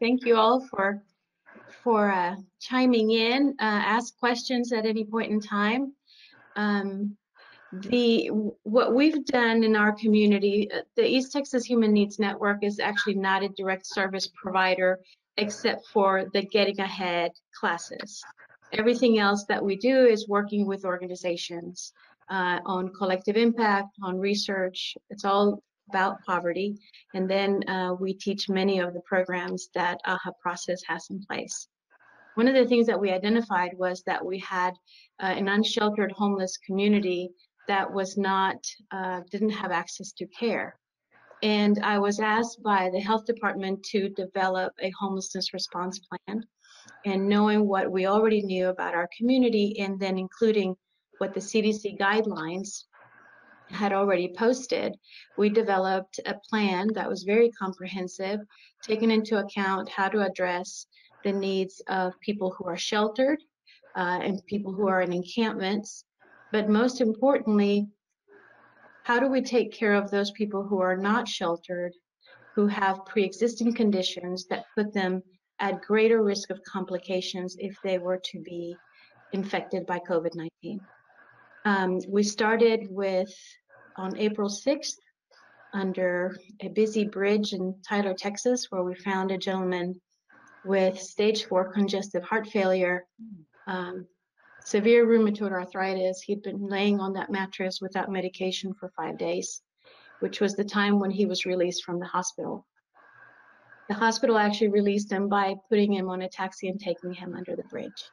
Thank you all for for uh, chiming in. Uh, ask questions at any point in time. Um, the what we've done in our community, uh, the East Texas Human Needs Network is actually not a direct service provider except for the Getting Ahead classes. Everything else that we do is working with organizations uh, on collective impact, on research. It's all about poverty. And then uh, we teach many of the programs that AHA process has in place. One of the things that we identified was that we had uh, an unsheltered homeless community that was not, uh, didn't have access to care. And I was asked by the health department to develop a homelessness response plan. And knowing what we already knew about our community and then including what the CDC guidelines had already posted, we developed a plan that was very comprehensive, taking into account how to address the needs of people who are sheltered uh, and people who are in encampments. But most importantly, how do we take care of those people who are not sheltered, who have pre existing conditions that put them at greater risk of complications if they were to be infected by COVID 19? Um, we started with on April 6th under a busy bridge in Tyler, Texas, where we found a gentleman with stage four congestive heart failure, um, severe rheumatoid arthritis. He'd been laying on that mattress without medication for five days, which was the time when he was released from the hospital. The hospital actually released him by putting him on a taxi and taking him under the bridge.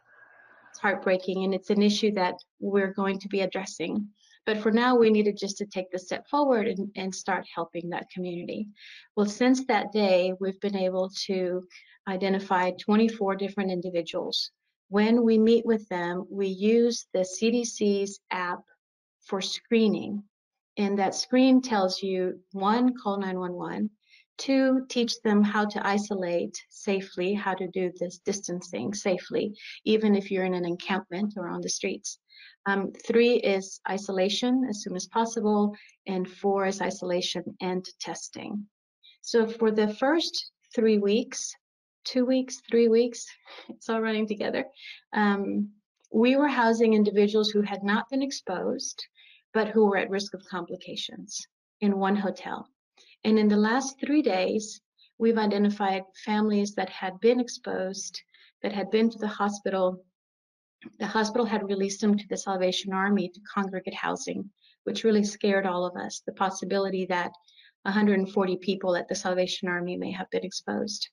It's heartbreaking, and it's an issue that we're going to be addressing. But for now, we needed just to take the step forward and, and start helping that community. Well, since that day, we've been able to identify 24 different individuals. When we meet with them, we use the CDC's app for screening. And that screen tells you one, call 911, Two, teach them how to isolate safely, how to do this distancing safely, even if you're in an encampment or on the streets. Um, three is isolation as soon as possible, and four is isolation and testing. So for the first three weeks, two weeks, three weeks, it's all running together, um, we were housing individuals who had not been exposed, but who were at risk of complications in one hotel. And in the last three days, we've identified families that had been exposed, that had been to the hospital. The hospital had released them to the Salvation Army to congregate housing, which really scared all of us. The possibility that 140 people at the Salvation Army may have been exposed.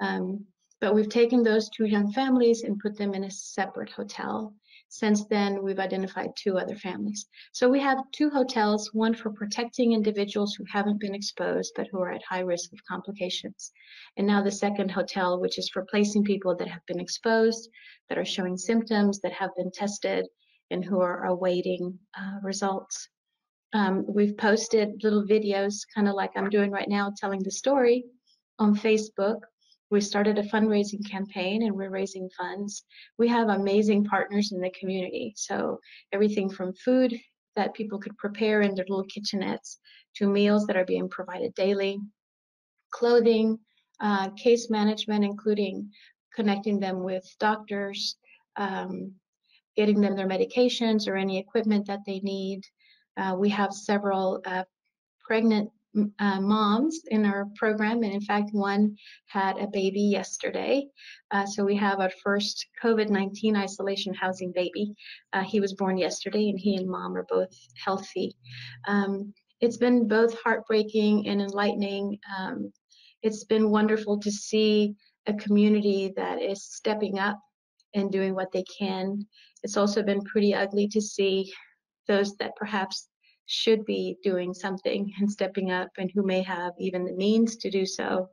Um, but we've taken those two young families and put them in a separate hotel. Since then, we've identified two other families. So we have two hotels, one for protecting individuals who haven't been exposed but who are at high risk of complications. And now the second hotel, which is for placing people that have been exposed, that are showing symptoms, that have been tested, and who are awaiting uh, results. Um, we've posted little videos, kind of like I'm doing right now, telling the story on Facebook we started a fundraising campaign and we're raising funds. We have amazing partners in the community. So everything from food that people could prepare in their little kitchenettes to meals that are being provided daily, clothing, uh, case management, including connecting them with doctors, um, getting them their medications or any equipment that they need. Uh, we have several uh, pregnant uh, moms in our program, and in fact, one had a baby yesterday. Uh, so we have our first COVID 19 isolation housing baby. Uh, he was born yesterday, and he and mom are both healthy. Um, it's been both heartbreaking and enlightening. Um, it's been wonderful to see a community that is stepping up and doing what they can. It's also been pretty ugly to see those that perhaps should be doing something and stepping up and who may have even the means to do so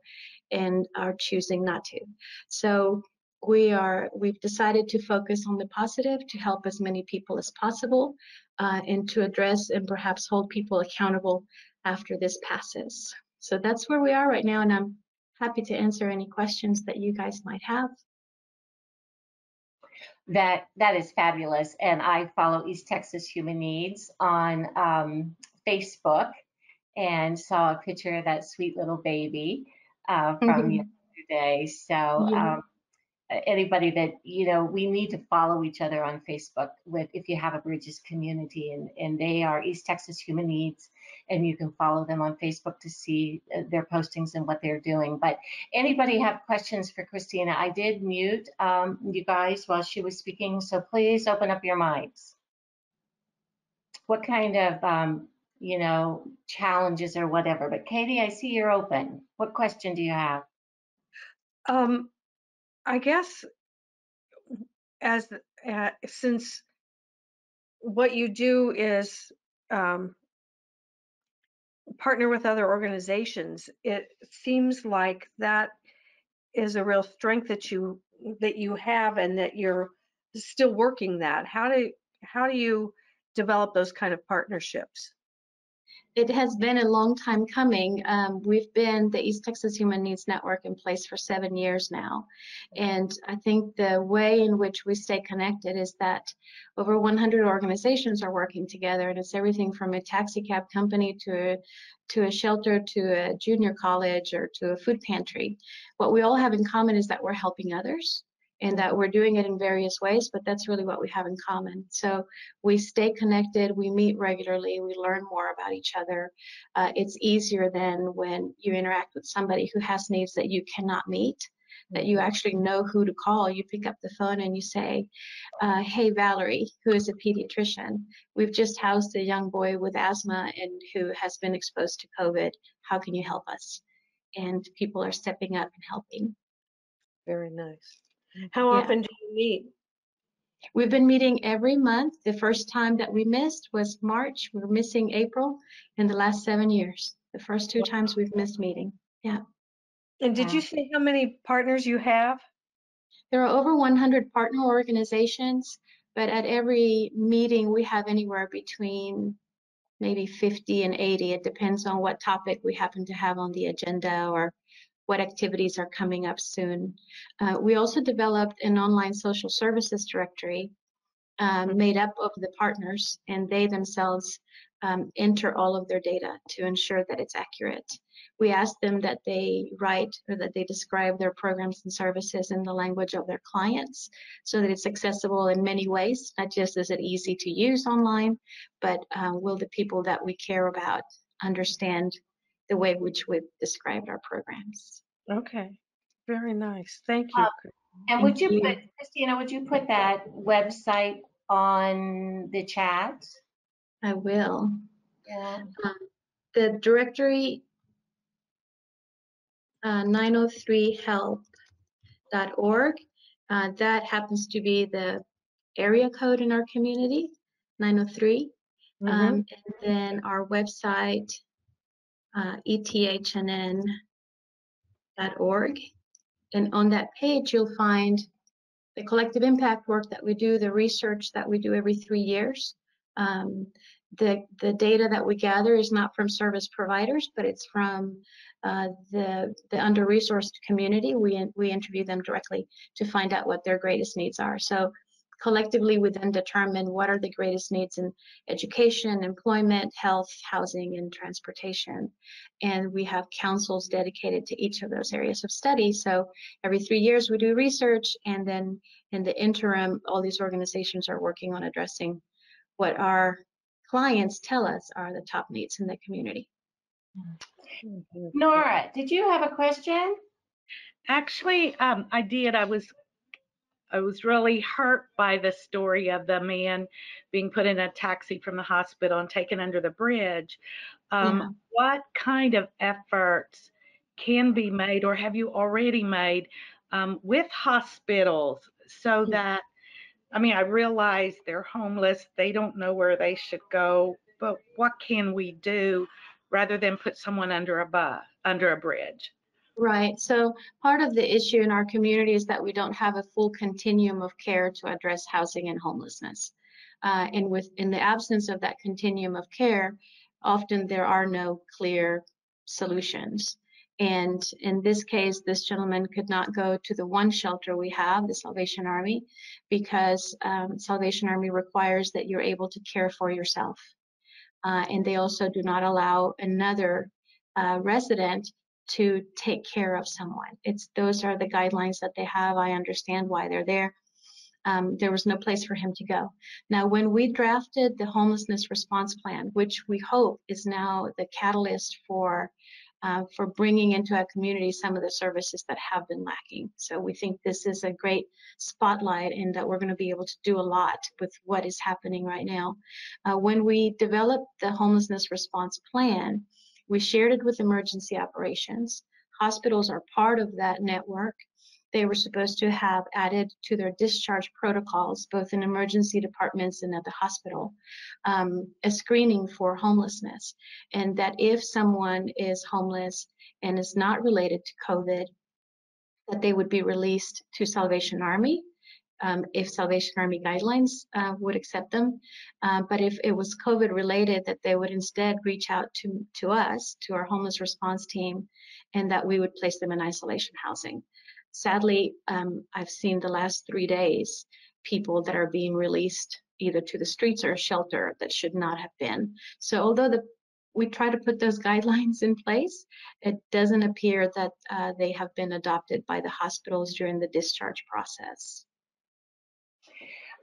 and are choosing not to. So we are we've decided to focus on the positive to help as many people as possible uh, and to address and perhaps hold people accountable after this passes. So that's where we are right now and I'm happy to answer any questions that you guys might have that that is fabulous. And I follow East Texas Human Needs on um, Facebook and saw a picture of that sweet little baby uh, from mm-hmm. today. So Yeah. um, anybody that you know, we need to follow each other on Facebook with if you have a Bridges community, and and they are East Texas Human Needs, and you can follow them on Facebook to see uh, their postings and what they're doing. But anybody have questions for Christina? I did mute um, you guys while she was speaking, so please open up your mics. What kind of um, you know challenges or whatever? But Katie, I see you're open. What question do you have? Um, I guess as uh, since what you do is um, partner with other organizations, it seems like that is a real strength that you that you have and that you're still working that. How do how do you develop those kind of partnerships? It has been a long time coming. Um, we've been the East Texas Human Needs Network in place for seven years now. And I think the way in which we stay connected is that over 100 organizations are working together, and it's everything from a taxi cab company to a, to a shelter to a junior college or to a food pantry. What we all have in common is that we're helping others and that we're doing it in various ways, but that's really what we have in common. So we stay connected, we meet regularly, we learn more about each other. Uh, it's easier than when you interact with somebody who has needs that you cannot meet, that you actually know who to call. You pick up the phone and you say, uh, Hey, Valerie, who is a pediatrician, we've just housed a young boy with asthma and who has been exposed to COVID. How can you help us? And people are stepping up and helping. Very nice. How Yeah. often do you meet? We've been meeting every month. The first time that we missed was March. We're missing April in the last seven years. The first two times we've missed meeting. Yeah. And did you say how many partners you have? There are over 100 partner organizations, but at every meeting we have anywhere between maybe 50 and 80. It depends on what topic we happen to have on the agenda or what activities are coming up soon. Uh, we also developed an online social services directory um, Mhm. made up of the partners, and they themselves um, enter all of their data to ensure that it's accurate. We ask them that they write or that they describe their programs and services in the language of their clients so that it's accessible in many ways, not just is it easy to use online, but uh, will the people that we care about understand the way which we've described our programs. Okay, very nice. Thank you. Uh, And would you Thank you. put, Christina, would you put that website on the chat? I will. Yeah. The directory uh, 903help.org, uh, that happens to be the area code in our community, 903. Mhm. Um, and then our website, uh, ethnn.org. And on that page, you'll find the collective impact work that we do, the research that we do every three years. Um, the, the data that we gather is not from service providers, but it's from uh, the, the under-resourced community. We, we interview them directly to find out what their greatest needs are. So collectively, we then determine what are the greatest needs in education, employment, health, housing, and transportation. And we have councils dedicated to each of those areas of study. So every three years we do research, and then in the interim, all these organizations are working on addressing what our clients tell us are the top needs in the community. Nora, did you have a question? Actually, um, I did. I was, I was really hurt by the story of the man being put in a taxi from the hospital and taken under the bridge. Um, Yeah. What kind of efforts can be made, or have you already made, um, with hospitals so Yeah. that, I mean, I realize they're homeless, they don't know where they should go, but what can we do rather than put someone under a bus, under a bridge? Right. So part of the issue in our community is that we don't have a full continuum of care to address housing and homelessness. Uh, and with in the absence of that continuum of care, often there are no clear solutions. And in this case, this gentleman could not go to the one shelter we have, the Salvation Army, because um, Salvation Army requires that you're able to care for yourself. Uh, and they also do not allow another uh, resident to take care of someone. It's those are the guidelines that they have. I understand why they're there. Um, there was no place for him to go. Now, when we drafted the homelessness response plan, which we hope is now the catalyst for uh, for bringing into our community some of the services that have been lacking. So we think this is a great spotlight in that we're going to be able to do a lot with what is happening right now. Uh, when we developed the homelessness response plan, we shared it with emergency operations. Hospitals are part of that network they were supposed to have added to their discharge protocols, both in emergency departments and at the hospital, um, a screening for homelessness. And that if someone is homeless and is not related to COVID, that they would be released to Salvation Army um, if Salvation Army guidelines uh, would accept them. Uh, but if it was COVID related, that they would instead reach out to, to us, to our homeless response team, and that we would place them in isolation housing. Sadly, um, I've seen the last three days people that are being released either to the streets or a shelter that should not have been. So although the we try to put those guidelines in place, it doesn't appear that uh, they have been adopted by the hospitals during the discharge process.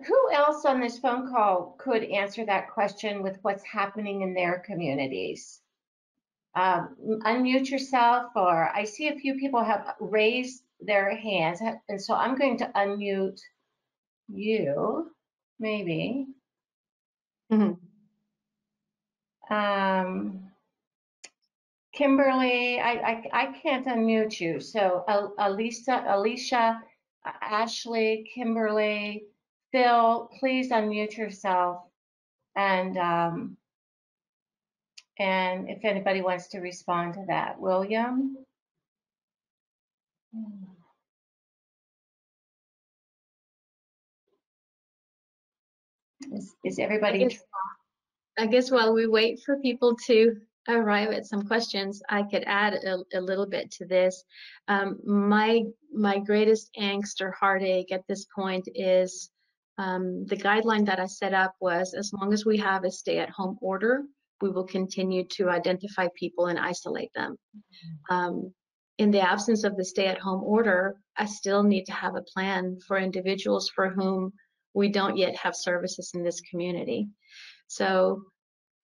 Who else on this phone call could answer that question with what's happening in their communities? Um, unmute yourself, or I see a few people have raised their hands. And so I'm going to unmute you, maybe. Mhm. Um, Kimberly, I, I, I can't unmute you. So Al- Alisa, Alicia, Ashley, Kimberly, Phil, please unmute yourself. And, um, and if anybody wants to respond to that, William? Is, is I everybody? guess, I guess while we wait for people to arrive at some questions, I could add a, a little bit to this. Um, my my greatest angst or heartache at this point is um, the guideline that I set up was as long as we have a stay-at-home order, we will continue to identify people and isolate them. Um, in the absence of the stay-at-home order, I still need to have a plan for individuals for whom we don't yet have services in this community. So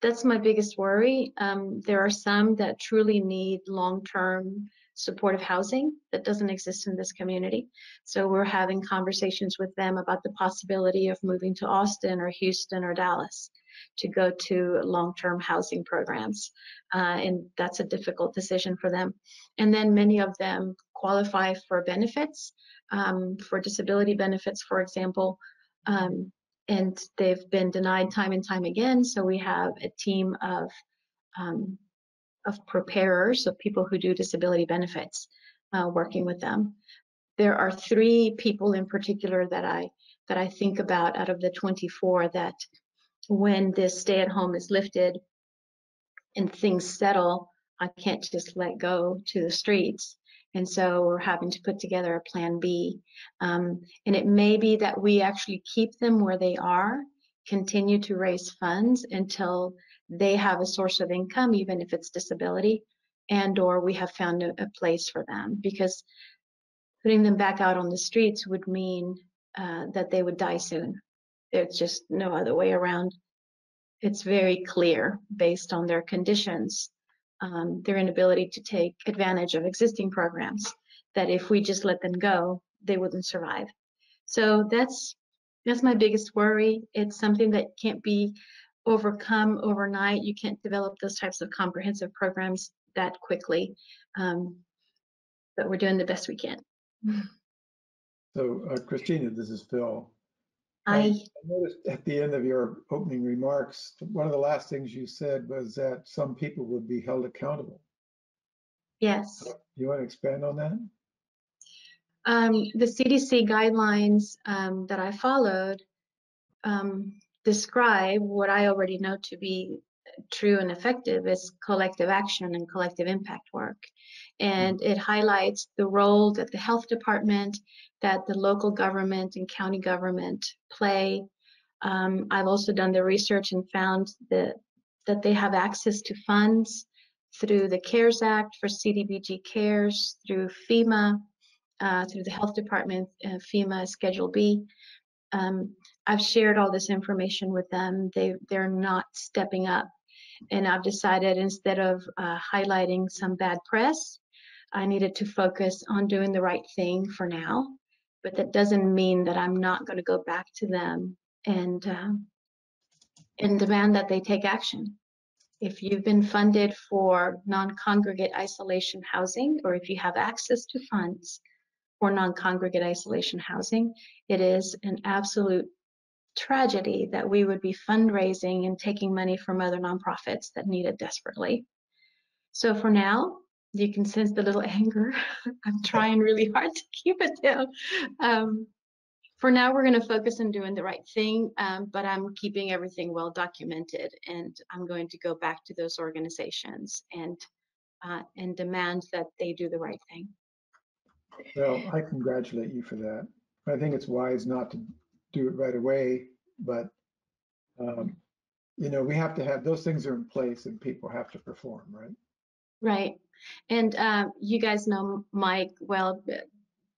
that's my biggest worry. Um, there are some that truly need long-term supportive housing that doesn't exist in this community. So we're having conversations with them about the possibility of moving to Austin or Houston or Dallas to go to long-term housing programs. Uh, and that's a difficult decision for them. And then many of them qualify for benefits, um, for disability benefits, for example, um, and they've been denied time and time again. So we have a team of um, of preparers, of people who do disability benefits, uh, working with them. There are three people in particular that I that I think about out of the 24 that when this stay at home is lifted and things settle, I can't just let go to the streets. And so we're having to put together a plan B. Um, and it may be that we actually keep them where they are, continue to raise funds until they have a source of income, even if it's disability, and or we have found a, a place for them because putting them back out on the streets would mean uh, that they would die soon. There's just no other way around. It's very clear based on their conditions um, their inability to take advantage of existing programs that if we just let them go they wouldn't survive so that's that's my biggest worry it's something that can't be overcome overnight you can't develop those types of comprehensive programs that quickly um, but we're doing the best we can So, uh, Christina, this is Phil. i I noticed at the end of your opening remarks, one of the last things you said was that some people would be held accountable. yes You want to expand on that? Um, the CDC guidelines um, that I followed um, describe what I already know to be true and effective is collective action and collective impact work. And it highlights the role that the health department, that the local government and county government play. Um, I've also done the research and found that that they have access to funds through the CARES Act for CDBG CARES, through FEMA, uh, through the Health Department, uh, FEMA Schedule B. Um, I've shared all this information with them. They they're not stepping up, and I've decided instead of uh, highlighting some bad press, I needed to focus on doing the right thing for now. But that doesn't mean that I'm not going to go back to them and um, and demand that they take action. If you've been funded for non-congregate isolation housing, or if you have access to funds for non-congregate isolation housing, it is an absolute tragedy that we would be fundraising and taking money from other nonprofits that need it desperately. So for now, you can sense the little anger. I'm trying really hard to keep it down. Um, for now, we're going to focus on doing the right thing, um, but I'm keeping everything well documented, and I'm going to go back to those organizations and uh, and demand that they do the right thing. Well, I congratulate you for that. I think it's wise not to do it right away, but um, you know, we have to have those things are in place and people have to perform, right? Right. And um, you guys know Mike well,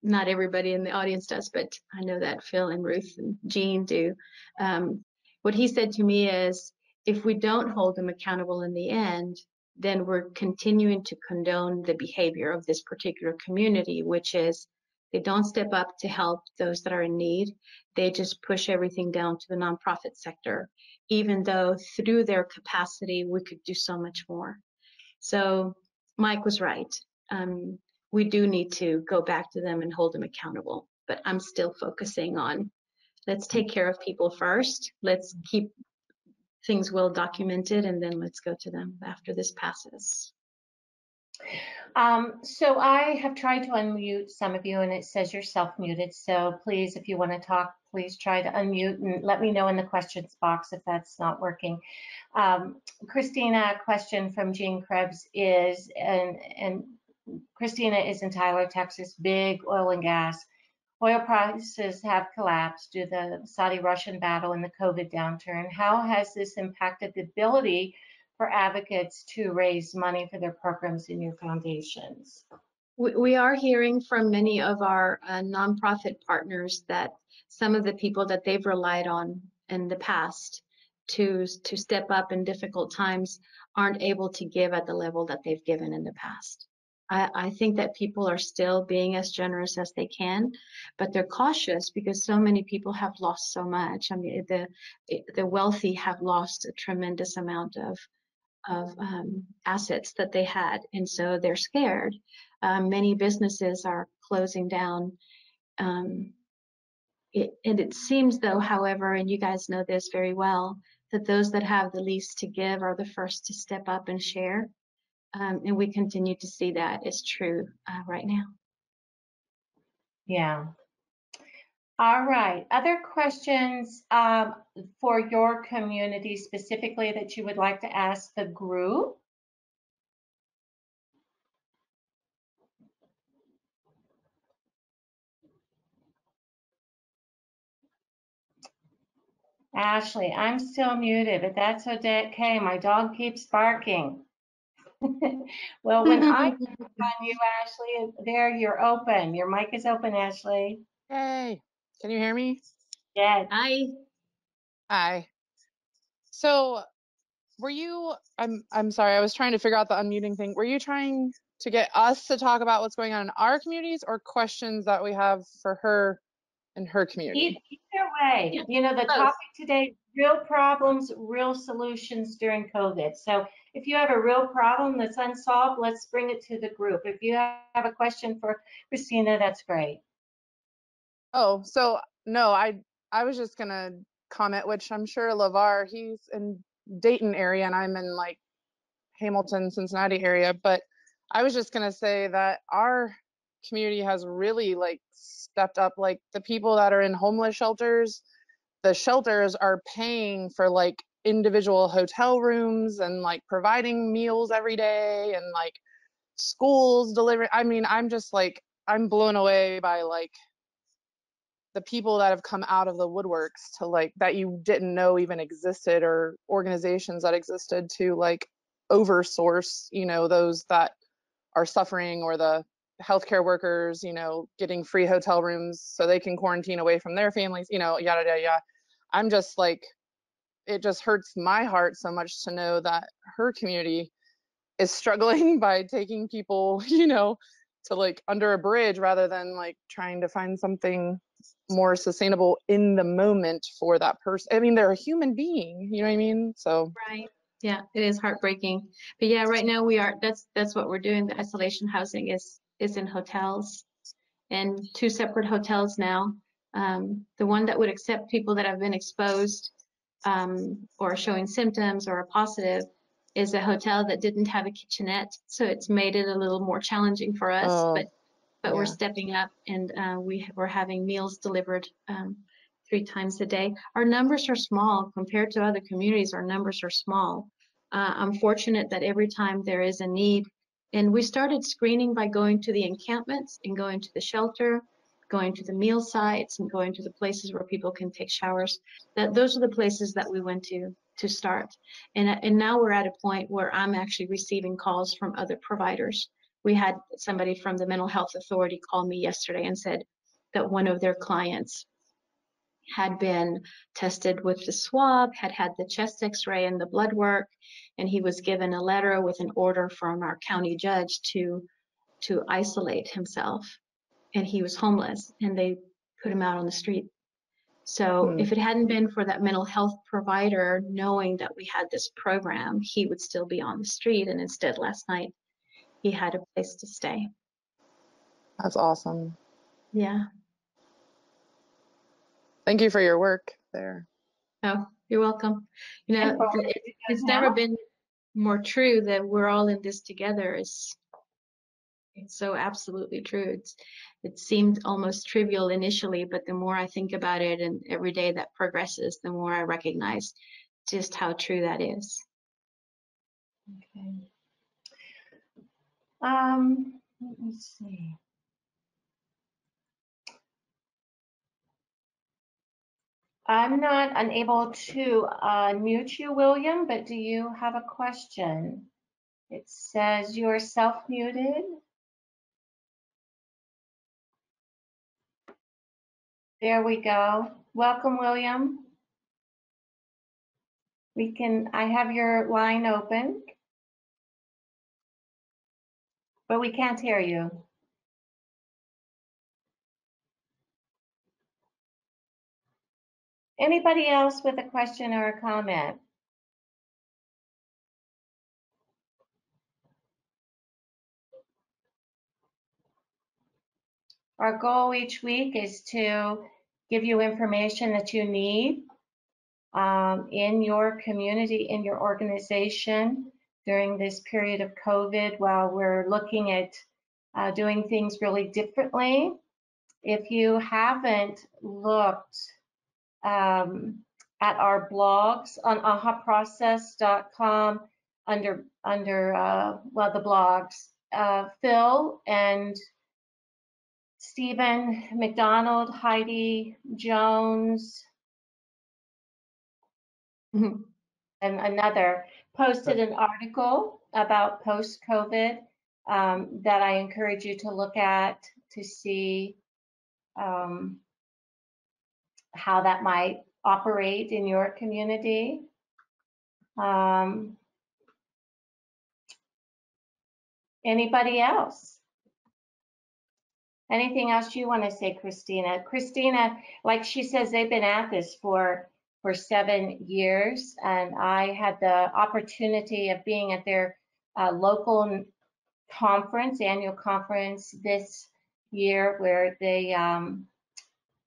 not everybody in the audience does, but I know that Phil and Ruth and Gene do. Um, what he said to me is if we don't hold them accountable in the end, then we're continuing to condone the behavior of this particular community, which is they don't step up to help those that are in need. They just push everything down to the nonprofit sector, even though through their capacity, we could do so much more. So Mike was right. Um, we do need to go back to them and hold them accountable. But I'm still focusing on let's take care of people first. Let's keep things well documented and then let's go to them after this passes. Um, so I have tried to unmute some of you and it says you're self-muted. So please, if you want to talk, please try to unmute and let me know in the questions box if that's not working. Um, Christina, a question from Gene Krebs is, and, and Christina is in Tyler, Texas, big oil and gas. Oil prices have collapsed due to the Saudi-Russian battle and the COVID downturn. How has this impacted the ability for advocates to raise money for their programs in your foundations? We, are hearing from many of our uh, nonprofit partners that some of the people that they've relied on in the past to to step up in difficult times aren't able to give at the level that they've given in the past. I, I think that people are still being as generous as they can, but they're cautious because so many people have lost so much. I mean, the the wealthy have lost a tremendous amount of of um, assets that they had, and so they're scared. Um, many businesses are closing down. Um, it, and it seems, though, however, and you guys know this very well, that those that have the least to give are the first to step up and share. Um, and we continue to see that is true uh, right now. Yeah. All right. Other questions um, for your community specifically that you would like to ask the group? Ashley, I'm still muted, but that's okay. My dog keeps barking. well, when I click on you, Ashley, there you're open. Your mic is open, Ashley. Hey, can you hear me? Yes. Hi. Hi. So, were you? I'm I'm sorry. I was trying to figure out the unmuting thing. Were you trying to get us to talk about what's going on in our communities, or questions that we have for her in her community? Either way, Yeah, you know, the topic today, real problems, real solutions during COVID. So if you have a real problem that's unsolved, let's bring it to the group. If you have a question for Christina, that's great. Oh, so no, I I was just gonna comment, which I'm sure Lavar, he's in Dayton area and I'm in like Hamilton, Cincinnati area, but I was just gonna say that our community has really like stepped up. Like the people that are in homeless shelters, the shelters are paying for like individual hotel rooms and like providing meals every day and like schools delivering. I mean, I'm just like I'm blown away by like the people that have come out of the woodworks to like that you didn't know even existed or organizations that existed to like oversource, you know, those that are suffering or the healthcare workers, you know, getting free hotel rooms so they can quarantine away from their families, you know, yada yada yada. I'm just like, it just hurts my heart so much to know that her community is struggling by taking people, you know, to like under a bridge rather than like trying to find something more sustainable in the moment for that person. I mean, they're a human being, you know what I mean? So Right. Yeah, it is heartbreaking. But yeah, right now we are, that's, that's what we're doing. The isolation housing is, is in hotels and two separate hotels now. Um, the one that would accept people that have been exposed, um, or showing symptoms or are positive is a hotel that didn't have a kitchenette. So it's made it a little more challenging for us, Oh, but, but we're stepping up and, uh, we, we're having meals delivered, um, three times a day. Our numbers are small compared to other communities. Our numbers are small. Uh, I'm fortunate that every time there is a need, and we started screening by going to the encampments and going to the shelter, going to the meal sites and going to the places where people can take showers. That those are the places that we went to to start. And and now we're at a point where I'm actually receiving calls from other providers. We had somebody from the mental health authority call me yesterday and said that one of their clients had been tested with the swab, had had the chest x-ray and the blood work, and he was given a letter with an order from our county judge to to isolate himself. And he was homeless and they put him out on the street. So Hmm. if it hadn't been for that mental health provider knowing that we had this program, he would still be on the street. And instead last night he had a place to stay. that's awesome. Yeah. Thank you for your work there. Oh, you're welcome. You know, it- it's never been more true that we're all in this together. It's it's so absolutely true. It's it seemed almost trivial initially, but the more I think about it and every day that progresses, the more I recognize just how true that is. Okay. Um, let me see. I'm not unable to unmute you, William, but do you have a question? It says you're self-muted. There we go. Welcome, William. We can, I have your line open. But we can't hear you. Anybody else with a question or a comment? Our goal each week is to give you information that you need um, in your community, in your organization during this period of COVID while we're looking at uh, doing things really differently. If you haven't looked um, at our blogs on ahaprocess.com under under uh, well the blogs, uh, Phil and Stephen McDonald, Heidi Jones, and another posted an article about post-COVID um, that I encourage you to look at to see um, how that might operate in your community. Um, anybody else? Anything else you want to say, Christina? Christina, like she says, they've been at this for for seven years, and I had the opportunity of being at their uh, local conference, annual conference this year, where they um,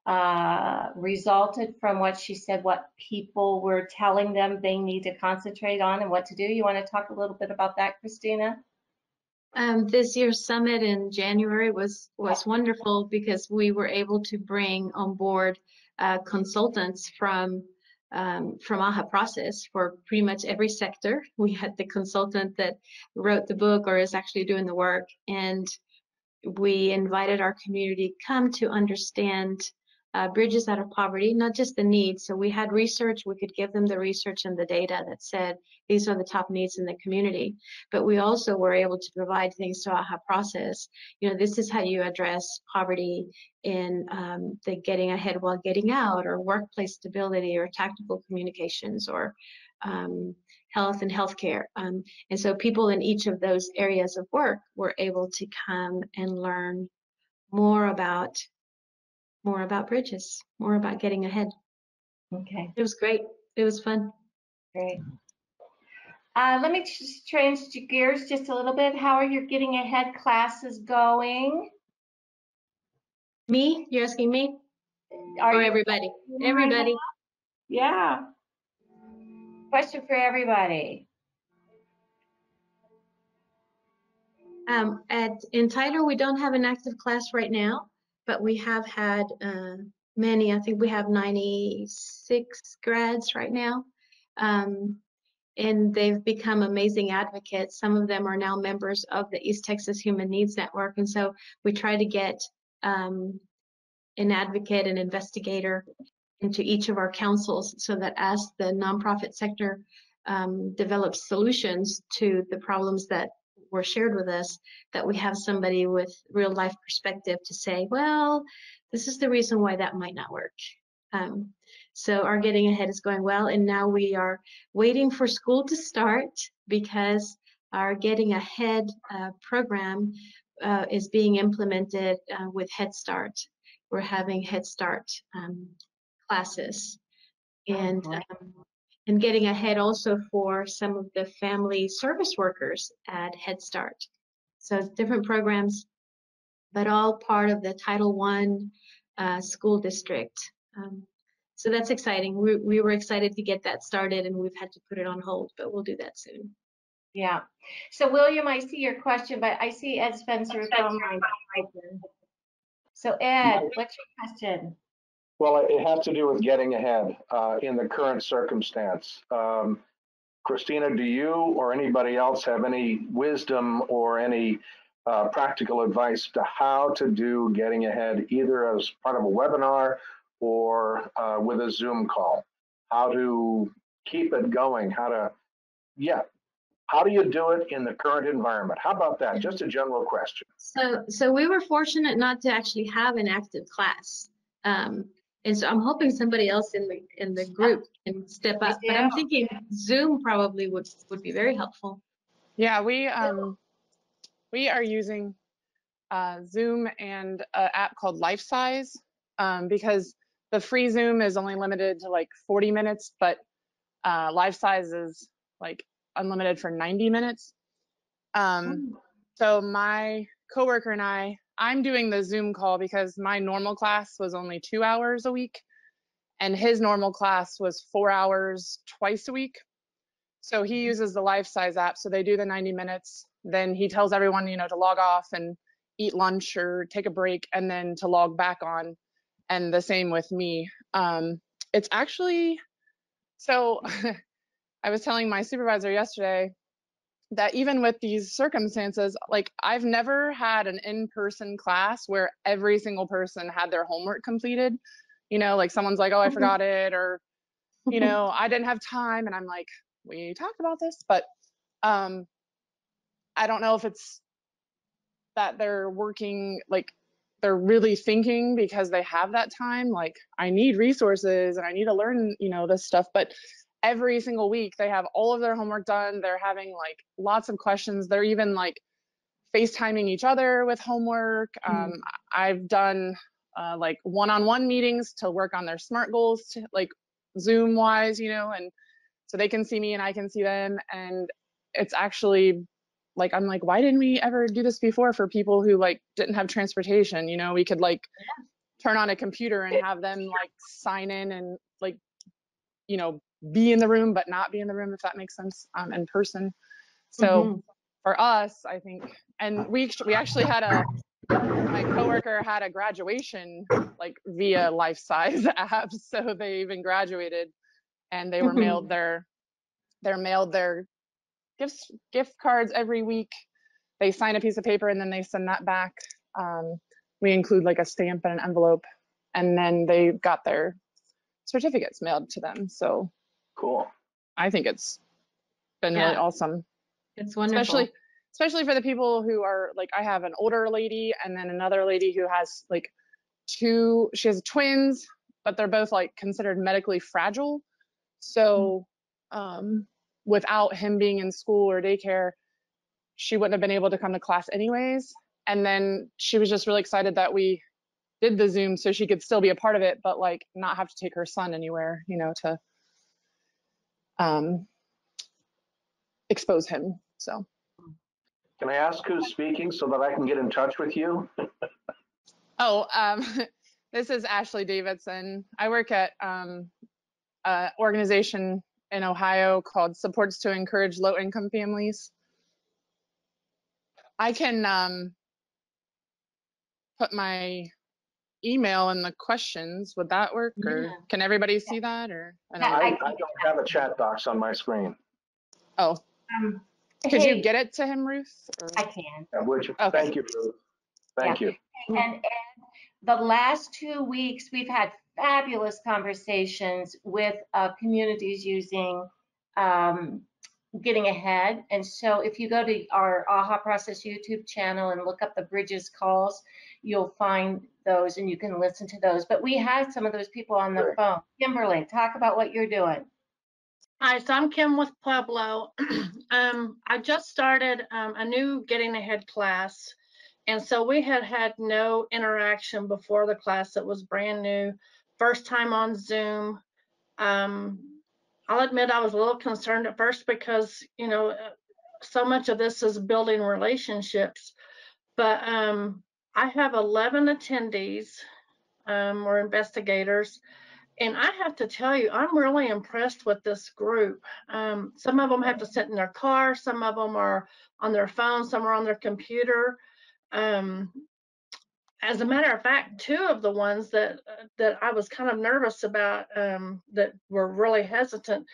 uh, resulted from what she said, what people were telling them they need to concentrate on and what to do. You want to talk a little bit about that, Christina? Um, this year's summit in January was was wonderful because we were able to bring on board uh, consultants from um, from AHA Process for pretty much every sector. We had the consultant that wrote the book or is actually doing the work, and we invited our community come to understand uh, bridges out of poverty, not just the needs. So we had research, we could give them the research and the data that said these are the top needs in the community. But we also were able to provide things to AHA process. You know, this is how you address poverty in um, the getting ahead while getting out, or workplace stability, or tactical communications, or um, health and healthcare. Um, and so people in each of those areas of work were able to come and learn more about more about bridges, more about getting ahead. Okay, It was great. It was fun. great. Uh, let me just change gears just a little bit. How are your getting ahead classes going? Me? You're asking me Are or everybody? Everybody. Yeah. Question for everybody. Um, at in Tyler, we don't have an active class right now, but we have had uh, many. I think we have 96 grads right now, um, and they've become amazing advocates. Some of them are now members of the East Texas Human Needs Network, and so we try to get um, an advocate, an investigator into each of our councils, so that as the nonprofit sector um, develops solutions to the problems that were shared with us that we have somebody with real life perspective to say, well, this is the reason why that might not work. Um, so our getting ahead is going well, and now we are waiting for school to start because our getting ahead uh, program uh, is being implemented uh, with Head Start. We're having Head Start um, classes, and um, and getting ahead also for some of the family service workers at Head Start. So it's different programs, but all part of the Title I uh, school district. Um, so that's exciting. We, we were excited to get that started and we've had to put it on hold, but we'll do that soon. Yeah. So William, I see your question, but I see Ed Spencer from my So Ed, what's your question? Well, it- has to do with getting ahead uh, in the current circumstance. Um, Christina, do you or anybody else have any wisdom or any uh, practical advice to how to do getting ahead, either as part of a webinar or uh, with a Zoom call? How to keep it going? How to, yeah, how do you do it in the current environment? How about that? Just a general question. So, so we were fortunate not to actually have an active class. Um, and so I'm hoping somebody else in the, in the group can step up, but I'm thinking Zoom probably would, would be very helpful. Yeah, we um we are using uh, Zoom and an app called Lifesize um, because the free Zoom is only limited to like 40 minutes, but uh, Lifesize is like unlimited for 90 minutes. Um, so my coworker and I, I'm doing the Zoom call because my normal class was only two hours a week, and his normal class was four hours twice a week. So he uses the Lifesize app. So they do the 90 minutes. Then he tells everyone, you know, to log off and eat lunch or take a break and then to log back on. And the same with me. Um, it's actually, so I was telling my supervisor yesterday that even with these circumstances, like I've never had an in person class where every single person had their homework completed. You know, like someone's like, oh, I Mhm. forgot it, or, you know, I didn't have time. And I'm like, we talked about this, but um, I don't know if it's that they're working like they're really thinking because they have that time like i need resources and i need to learn you know this stuff but every single week they have all of their homework done they're having like lots of questions they're even like facetiming each other with homework um, i've done uh, like one-on-one meetings to work on their smart goals to, like zoom wise you know and so they can see me and i can see them and it's actually like i'm like why didn't we ever do this before for people who like didn't have transportation? You know we could like turn on a computer and have them like sign in and like you know be in the room but not be in the room if that makes sense um, in person so Mhm. for us i think and we we actually had a my coworker had a graduation like via Lifesize app so they even graduated and they were Mhm. mailed their they're mailed their gifts gift cards every week they sign a piece of paper and then they send that back um, we include like a stamp and an envelope and then they got their certificates mailed to them. So Cool. I think it's been really awesome, It's wonderful. especially especially for the people who are like I have an older lady and then another lady who has like two she has twins, but they're both like considered medically fragile. So um without him being in school or daycare, she wouldn't have been able to come to class anyways. And then she was just really excited that we did the Zoom so she could still be a part of it, but like not have to take her son anywhere, you know, to um, expose him. So, Can I ask who's speaking so that I can get in touch with you? oh, um, this is Ashley Davidson. I work at um, an organization in Ohio called Supports to Encourage Low Income Families. I can um, put my email and the questions. Would that work? Or Yeah. can everybody see that? Or I don't Yeah, know. I, I don't have a chat box on my screen. Oh, Um, could you hey, get it to him, Ruth? Or- I can. Uh, Would you? Okay. Thank you, Ruth. Thank you. And, and the last two weeks, we've had fabulous conversations with uh, communities using um, Getting Ahead. And so if you go to our AHA Process YouTube channel and look up the Bridges calls, you'll find those and you can listen to those. But we had some of those people on the Great. phone. Kimberly, talk about what you're doing. Hi, so I'm Kim with Pueblo. um, I just started um, a new Getting Ahead class. And so we had had no interaction before the class. It was brand new, first time on Zoom. Um, I'll admit I was a little concerned at first because, you know, uh, so much of this is building relationships. But um, I have 11 attendees um, or investigators. And I have to tell you, I'm really impressed with this group. Um, some of them have to sit in their car, some of them are on their phone, some are on their computer. Um, as a matter of fact, two of the ones that that I was kind of nervous about, um, that were really hesitant.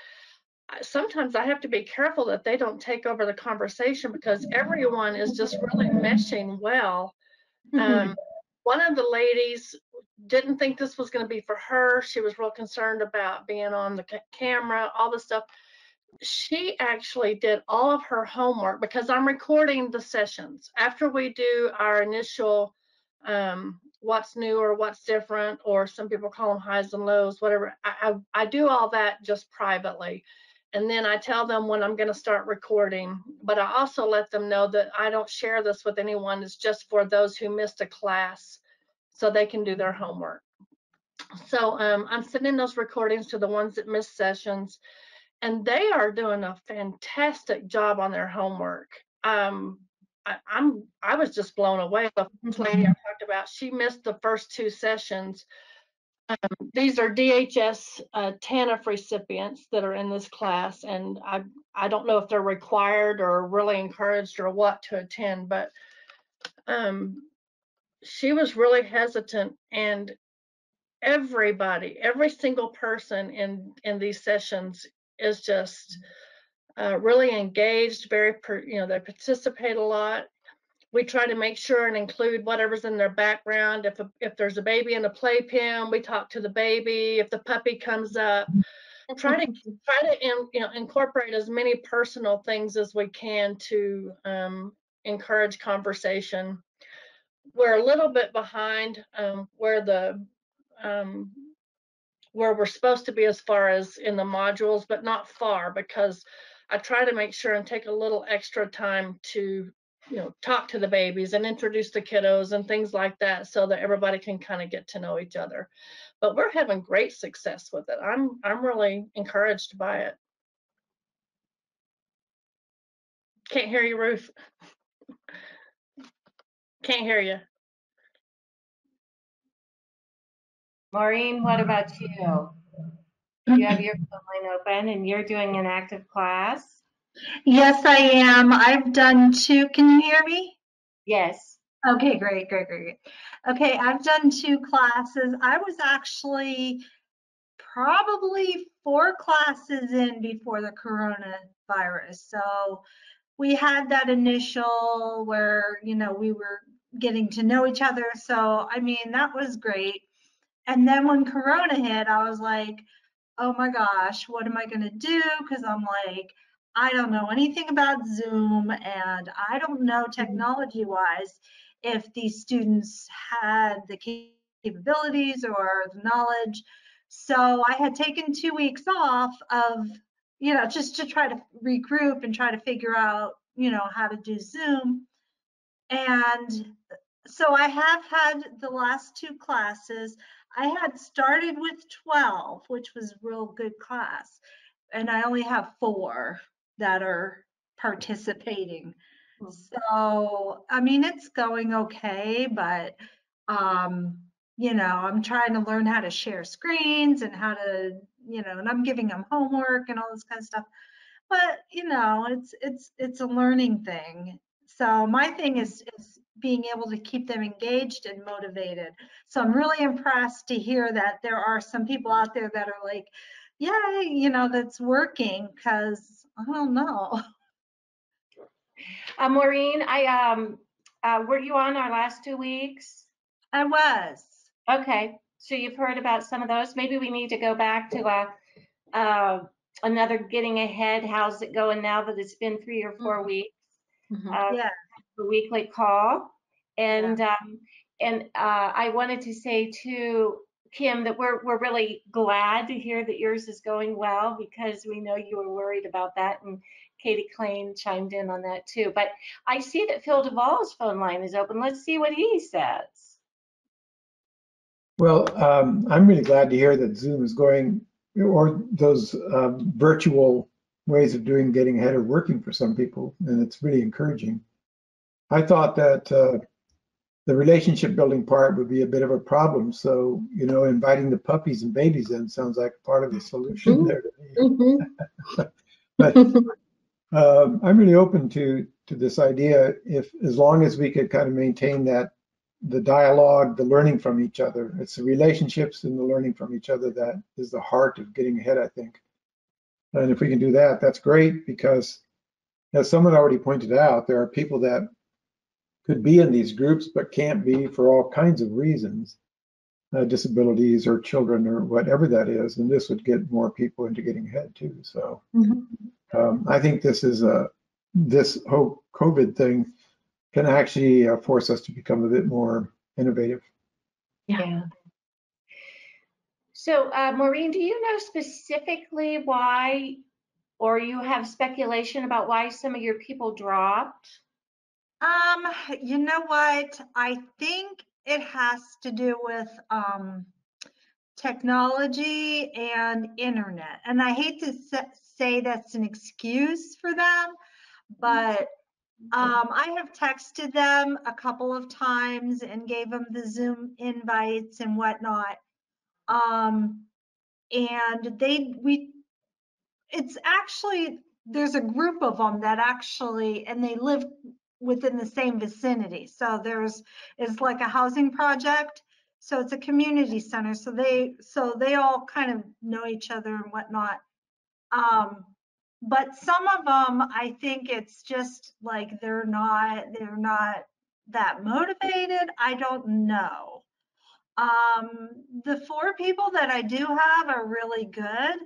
Sometimes I have to be careful that they don't take over the conversation because everyone is just really meshing well. Um, one of the ladies didn't think this was going to be for her. She was real concerned about being on the ca- camera, all this stuff. She actually did all of her homework because I'm recording the sessions. After we do our initial um, what's new or what's different, or some people call them highs and lows, whatever, I, I, I do all that just privately. And then I tell them when I'm going to start recording, but I also let them know that I don't share this with anyone. It's just for those who missed a class so they can do their homework. So um, I'm sending those recordings to the ones that missed sessions, and they are doing a fantastic job on their homework. Um, I, I'm I was just blown away. The first lady I talked about, she missed the first two sessions. Um, these are DHS uh, TANF recipients that are in this class, and I I don't know if they're required or really encouraged or what to attend, but um, she was really hesitant and everybody every single person in in these sessions is just uh, really engaged very per, you know they participate a lot. We try to make sure and include whatever's in their background. If a, if there's a baby in a playpen we talk to the baby. If the puppy comes up try to try to in, you know incorporate as many personal things as we can to um, encourage conversation. We're a little bit behind um, where the um, where we're supposed to be as far as in the modules, but not far because I try to make sure and take a little extra time to, you know, talk to the babies and introduce the kiddos and things like that so that everybody can kind of get to know each other. But we're having great success with it. I'm I'm really encouraged by it. Can't hear you, Ruth. Can't hear you. Maureen, what about you? You have your phone line open and you're doing an active class? Yes, I am. I've done two. Can you hear me? Yes. Okay, great, great, great, great. Okay, I've done two classes. I was actually probably four classes in before the coronavirus. So we had that initial where, you know, we were getting to know each other. So, I mean, that was great. and then when Corona hit, I was like, oh my gosh, what am I going to do? Because I'm like, I don't know anything about Zoom and I don't know mm-hmm. technology wise if these students had the capabilities or the knowledge. So I had taken two weeks off of, you know, just to try to regroup and try to figure out, you know, how to do Zoom. And so I have had the last two classes. I had started with 12, which was real good class, and I only have four that are participating. Hmm. So, I mean, it's going okay, but um, you know, I'm trying to learn how to share screens and how to, you know, and I'm giving them homework and all this kind of stuff. But, you know, it's it's it's a learning thing. So my thing is is being able to keep them engaged and motivated. So I'm really impressed to hear that there are some people out there that are like, yay, you know, that's working because I don't know. Uh, Maureen, I, um, uh, were you on our last two weeks? I was. Okay, so you've heard about some of those. Maybe we need to go back to a, uh, another getting ahead. How's it going now that it's been three or four weeks? Mhm. Uh, Yeah. The weekly call. And um, and uh, I wanted to say to Kim that we're we're really glad to hear that yours is going well because we know you were worried about that and Katie Klein chimed in on that too. But I see that Phil Duvall's phone line is open. Let's see what he says. Well, um, I'm really glad to hear that Zoom is going, or those um, virtual ways of doing getting ahead are working for some people, and it's really encouraging. I thought that uh, the relationship building part would be a bit of a problem. So, you know, inviting the puppies and babies in sounds like part of the solution Mhm. there to me. Mhm. But um, I'm really open to to this idea if as long as we could kind of maintain that the dialogue, the learning from each other. It's the relationships and the learning from each other that is the heart of getting ahead, I think. And if we can do that, that's great because as someone already pointed out, there are people that could be in these groups but can't be for all kinds of reasons, uh, disabilities or children or whatever that is. And this would get more people into getting ahead too. So Mhm. um, I think this is a this whole COVID thing can actually uh, force us to become a bit more innovative. Yeah. So uh, Maureen, do you know specifically why, or you have speculation about why some of your people dropped? Um, you know what? I think it has to do with um, technology and internet. And I hate to say that's an excuse for them, but um, I have texted them a couple of times and gave them the Zoom invites and whatnot. Um, and they, we, it's actually, there's a group of them that actually, and they live within the same vicinity. So there's, it's like a housing project. So it's a community center. So they, so they all kind of know each other and whatnot. Um, but some of them, I think it's just like they're not, they're not that motivated. I don't know. Um, the four people that I do have are really good.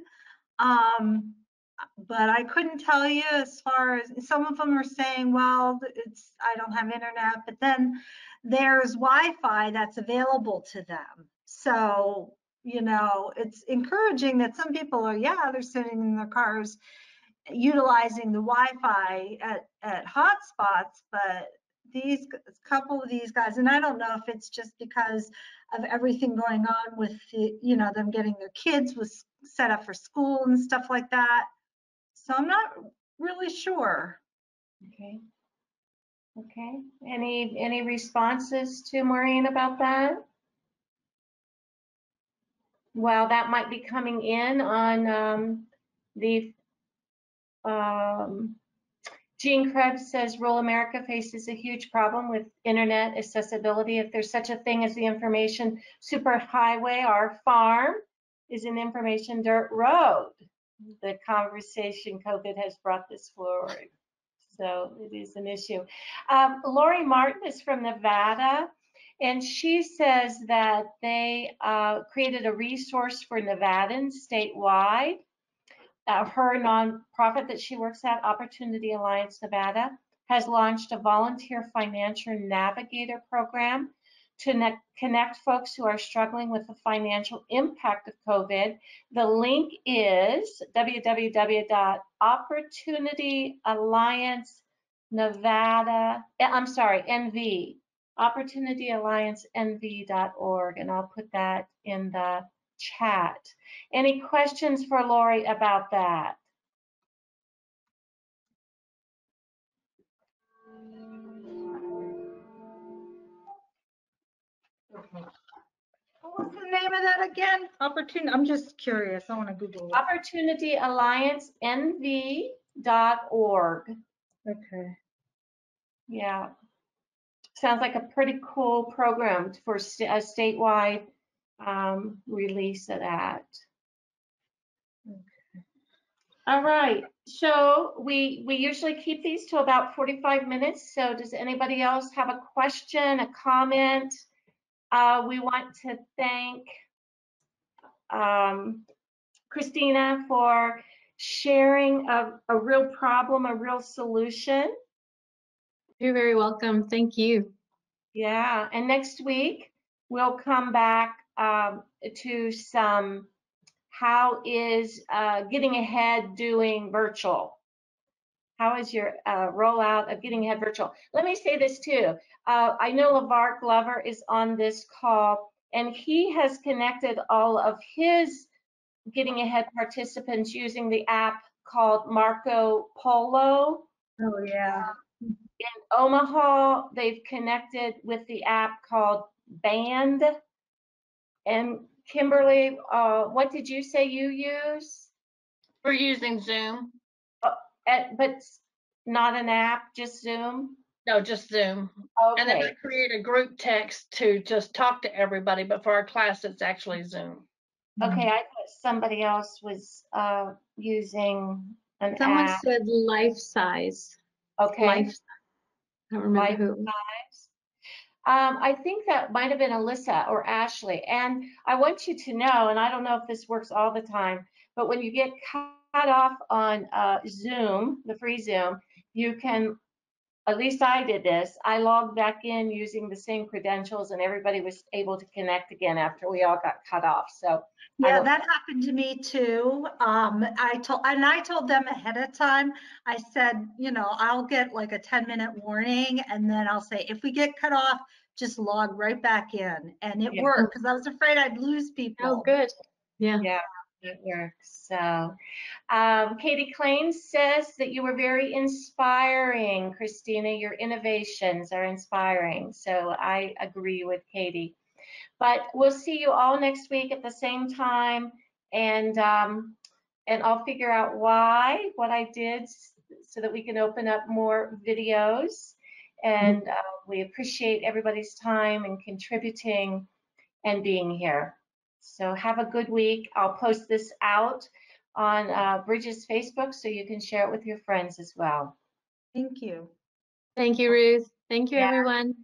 Um, but I couldn't tell you as far as some of them are saying, well, it's I don't have internet, but then there's Wi-Fi that's available to them. So, you know, it's encouraging that some people are, yeah, they're sitting in their cars utilizing the Wi-Fi at, at hotspots, but these couple of these guys, and I don't know if it's just because of everything going on with the, you know, them getting their kids was set up for school and stuff like that. So I'm not really sure. Okay. Okay. Any any responses to Maureen about that? Well, that might be coming in on um, the um, Gene Krebs says rural America faces a huge problem with internet accessibility. If there's such a thing as the information superhighway, our farm is an information dirt road. The conversation COVID has brought this forward. So it is an issue. Um, Lori Martin is from Nevada And she says that they uh, created a resource for Nevadans statewide. Uh, her nonprofit that she works at, Opportunity Alliance Nevada, has launched a volunteer financial navigator program to ne- connect folks who are struggling with the financial impact of COVID. The link is www.opportunityalliancenevada, eh, I'm sorry, NV, opportunityalliancenv.org, and I'll put that in the chat. Any questions for Lori about that? What was the name of that again? Opportunity, I'm just curious. I want to Google it. opportunityalliancenv.org. Okay. Yeah. Sounds like a pretty cool program for st- a statewide um, release of that. Okay. All right, so we, we usually keep these to about 45 minutes. So does anybody else have a question, a comment? Uh, we want to thank um, Christina for sharing a, a real problem, a real solution. You're very welcome. Thank you. Yeah, and next week we'll come back um, to some how is uh, getting ahead doing virtual. How is your uh, rollout of getting ahead virtual? Let me say this too. Uh, I know LeVar Glover is on this call, and he has connected all of his getting ahead participants using the app called Marco Polo. Oh, yeah. In Omaha, they've connected with the app called Band. And Kimberly, uh, what did you say you use? We're using Zoom. Eh, but not an app, just Zoom? No, just Zoom. Okay. And then I create a group text to just talk to everybody, but for our class, it's actually Zoom. okay, I thought somebody else was uh, using an Someone app. said Lifesize. Okay. Life. I don't remember Life who. size. Um, I think that might have been Alyssa or Ashley. And I want you to know, and I don't know if this works all the time, but when you get cut off on uh, Zoom, the free Zoom, you can, at least I did this, I logged back in using the same credentials and everybody was able to connect again after we all got cut off. So Yeah, that happened to me too. Um, I told, and I told them ahead of time, I said, you know, I'll get like a 10 minute warning and then I'll say, if we get cut off, just log right back in. And it Yeah. worked because I was afraid I'd lose people. Oh, good. Yeah. Yeah, it works. So, um, Katie Klein says that you were very inspiring, Christina. Your innovations are inspiring. So I agree with Katie. But we'll see you all next week at the same time, and um, and I'll figure out why what I did so that we can open up more videos. And uh, we appreciate everybody's time and contributing and being here. So have a good week. I'll post this out on uh, Bridges Facebook so you can share it with your friends as well. Thank you. Thank you, Ruth. Thank you, Yeah. everyone.